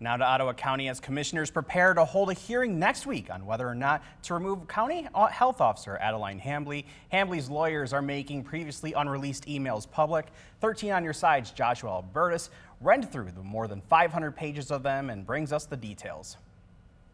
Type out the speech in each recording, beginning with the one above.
Now to Ottawa County as commissioners prepare to hold a hearing next week on whether or not to remove County Health Officer Adeline Hambley. Hambley's lawyers are making previously unreleased emails public. 13 on your side's Joshua Albertus read through the more than 500 pages of them and brings us the details.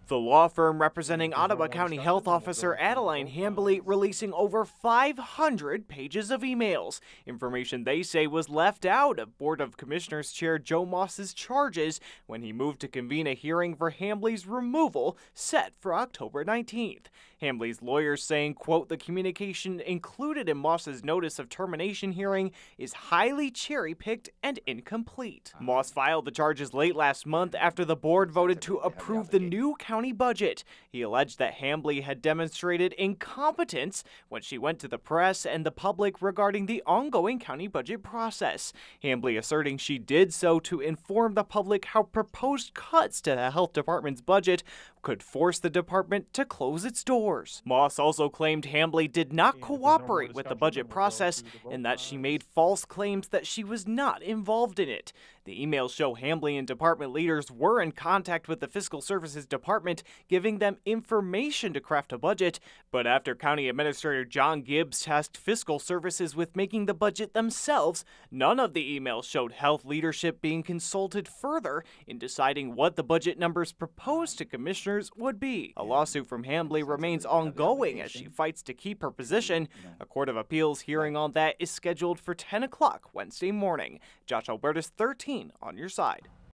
The law firm representing Ottawa County Health Officer Adeline Hambley releasing over 500 pages of emails, information they say was left out of Board of Commissioners Chair Joe Moss's charges when he moved to convene a hearing for Hambley's removal set for October 19th. Hambley's lawyers saying, quote, the communication included in Moss's notice of termination hearing is highly cherry-picked and incomplete. Moss filed the charges late last month after the board voted to approve the new county county budget. He alleged that Hambley had demonstrated incompetence when she went to the press and the public regarding the ongoing county budget process. Hambley asserting she did so to inform the public how proposed cuts to the health department's budget could force the department to close its doors. Moss also claimed Hambley did not cooperate with the budget process and that she made false claims that she was not involved in it. The emails show Hambley and department leaders were in contact with the Fiscal Services Department, giving them information to craft a budget, but after County Administrator John Gibbs tasked Fiscal Services with making the budget themselves, none of the emails showed health leadership being consulted further in deciding what the budget numbers proposed to commissioners would be. A lawsuit from Hambley remains ongoing as she fights to keep her position. A Court of Appeals hearing on that is scheduled for 10 o'clock Wednesday morning. Josh Albertus, 13 on your side.